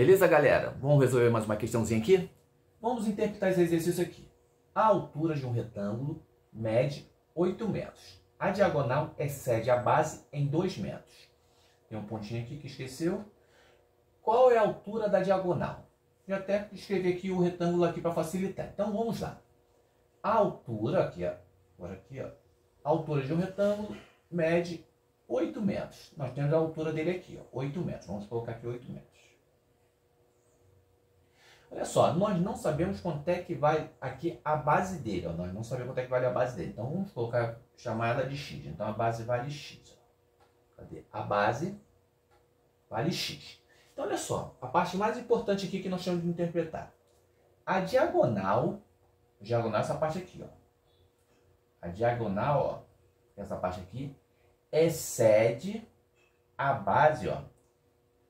Beleza, galera? Vamos resolver mais uma questãozinha aqui? Vamos interpretar esse exercício aqui. A altura de um retângulo mede 8 metros. A diagonal excede a base em 2 metros. Tem um pontinho aqui que esqueceu. Qual é a altura da diagonal? Eu até escrevi aqui o retângulo aqui para facilitar. Então vamos lá. A altura, aqui, ó, agora aqui, ó, a altura de um retângulo mede 8 metros. Nós temos a altura dele aqui, ó, 8 metros. Vamos colocar aqui 8 metros. Olha só, nós não sabemos quanto é que vai aqui a base dele. Ó, nós não sabemos quanto é que vale a base dele. Então vamos colocar, chamar ela de x. Então a base vale x. Cadê? A base vale x. Então olha só, a parte mais importante aqui que nós temos de interpretar. A diagonal, diagonal é essa parte aqui, ó. A diagonal, ó, essa parte aqui, excede a base, ó,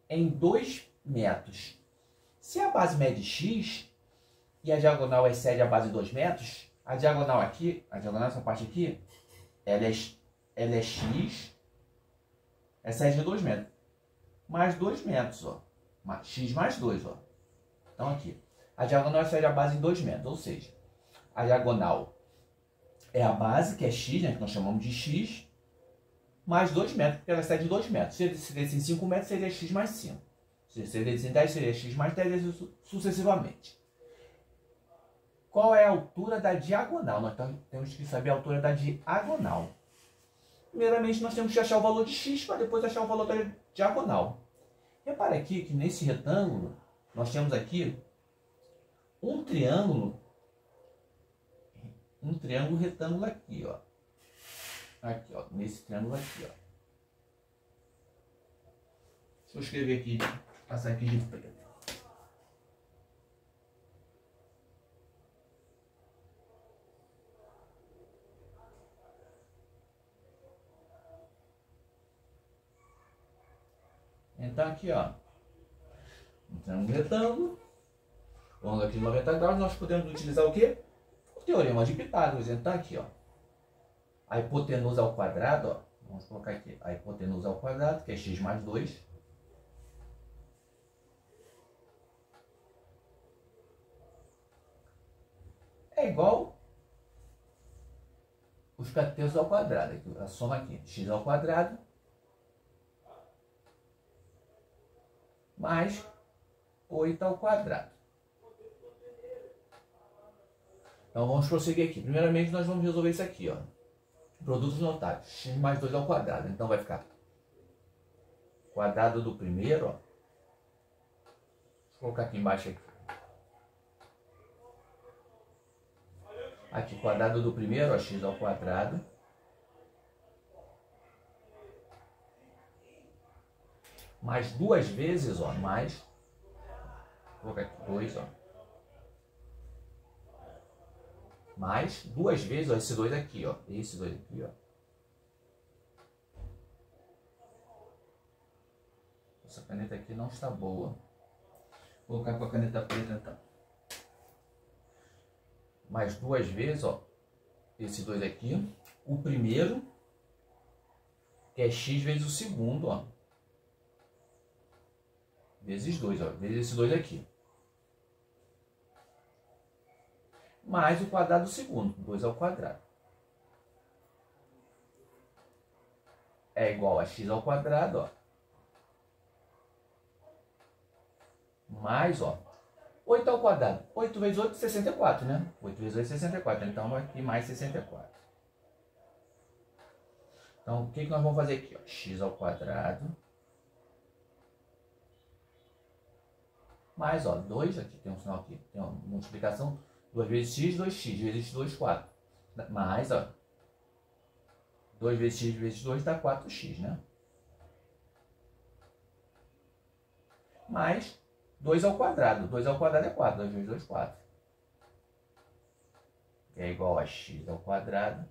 em 2 metros. Se a base mede x e a diagonal excede a base 2 metros, a diagonal aqui, a diagonal essa parte aqui, ela é, ela é x, excede 2 metros. Mais 2 metros, ó. x mais 2, ó. Então aqui, a diagonal excede a base em 2 metros, ou seja, a diagonal é a base, que é x, né, que nós chamamos de x, mais 2 metros, porque ela excede 2 metros. Se ele em 5 metros, seria x mais 5. Seria em 10, seria x mais 10, sucessivamente. Qual é a altura da diagonal? Nós temos que saber a altura da diagonal. Primeiramente, nós temos que achar o valor de x para depois achar o valor da diagonal. Repare aqui que nesse retângulo, nós temos aqui um triângulo, um triângulo retângulo aqui, ó. Aqui, ó, nesse triângulo aqui, ó. Se eu escrever aqui Passar aqui de preto. Então aqui, ó, então um retângulo, ângulo aqui de 90 graus, nós podemos utilizar o quê? O teorema de Pitágoras. Então aqui, ó, a hipotenusa ao quadrado, ó, vamos colocar aqui, a hipotenusa ao quadrado, que é x mais 2, é igual os catetos ao quadrado. A soma aqui, x ao quadrado mais 8 ao quadrado. Então vamos prosseguir aqui. Primeiramente nós vamos resolver isso aqui, ó. Produtos notáveis, x mais 2 ao quadrado. Então vai ficar quadrado do primeiro, ó. Vou colocar aqui embaixo aqui. Aqui, quadrado do primeiro, ó, x ao quadrado. Mais duas vezes, ó, mais. Vou colocar aqui dois, ó. Mais duas vezes, ó, esse dois aqui, ó. Esse dois aqui, ó. Essa caneta aqui não está boa. Vou colocar com a caneta preta então mais duas vezes, ó, esses dois aqui. O primeiro, que é x vezes o segundo, ó. Vezes dois, ó, vezes esses dois aqui. Mais o quadrado do segundo, 2 ao quadrado. É igual a x ao quadrado, ó. Mais, ó, 8 ao quadrado. 8 vezes 8, 64, né? 8 vezes 8, 64. Então, aqui mais 64. Então, o que, que nós vamos fazer aqui? Ó? x ao quadrado. Mais, ó, 2, aqui tem um sinal aqui, tem uma multiplicação. 2 vezes x, 2x, vezes 2, 4. Mais, ó, 2 vezes x vezes 2 dá 4x, né? Mais 2 ao quadrado. 2 ao quadrado é 4. 2 vezes 2, 4. Que é igual a x ao quadrado.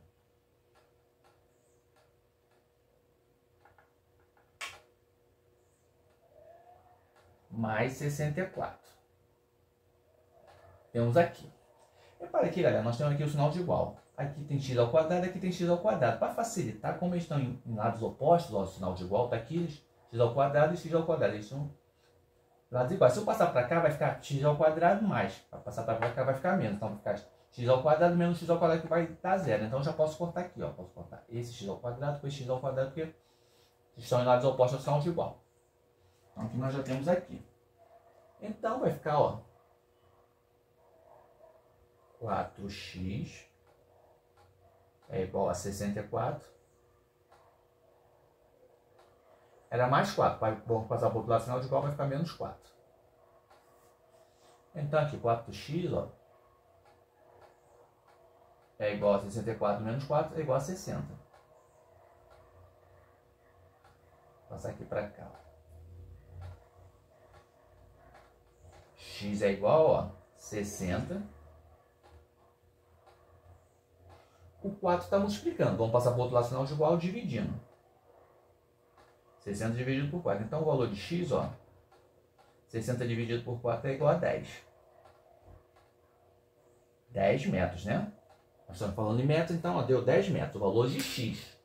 Mais 64. Temos aqui. Repare aqui, galera, nós temos aqui o sinal de igual. Aqui tem x ao quadrado, aqui tem x ao quadrado. Para facilitar, como eles estão em, lados opostos, ó, o sinal de igual está aqui, x ao quadrado e x ao quadrado. Eles são lados iguais. Se eu passar para cá, vai ficar x ao quadrado mais. Para passar para cá, vai ficar menos. Então, vai ficar x ao quadrado menos x ao quadrado, que vai dar zero. Então, eu já posso cortar aqui, ó. Posso cortar esse x ao quadrado com esse x ao quadrado, porque estão em lados opostos, são igual. Então, aqui nós já temos aqui. Então, vai ficar, ó. 4x é igual a 64. Era mais 4. Vai passar por outro lado, sinal de igual vai ficar menos 4. Então aqui 4x ó, é igual a 64 menos 4 é igual a 60. Vou passar aqui para cá. x é igual a 60 o 4 está multiplicando. Vamos passar para o outro lado sinal de igual dividindo. 60 dividido por 4. Então o valor de x, ó, 60 dividido por 4 é igual a 10. 10 metros, né? Nós estamos falando em metros, então ó, deu 10 metros, o valor de x.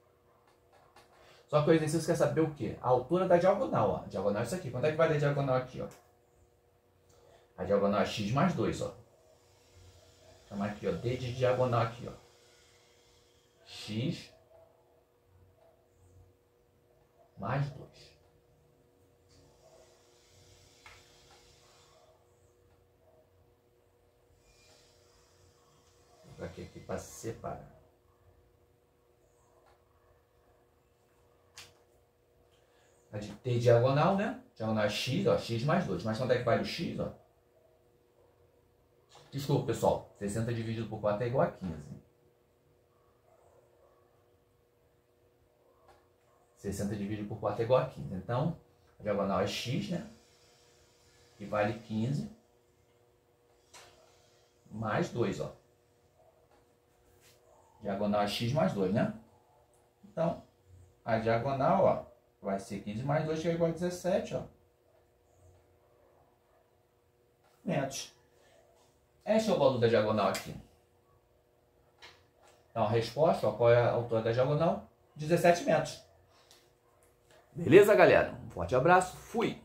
Só que o exercício quer saber o quê? A altura da diagonal, ó. A diagonal é isso aqui. Quanto é que vai dar a diagonal aqui, ó? A diagonal é x mais 2, ó. Chamar aqui, ó, d de diagonal aqui, ó x mais 2. Vou colocar aqui para separar. A de T diagonal, né? Diagonal é x, ó, x mais 2. Mas quanto é que vale o x, ó? Desculpa, pessoal. 60 dividido por 4 é igual a 15. 60 dividido por 4 é igual a 15. Então, a diagonal é x, né? Que vale 15 mais 2, ó. Diagonal é x mais 2, né? Então, a diagonal, ó, vai ser 15 mais 2, que é igual a 17, ó. Metros. Este é o valor da diagonal aqui. Então, a resposta, ó, qual é a altura da diagonal? 17 metros. Beleza, galera? Um forte abraço, fui!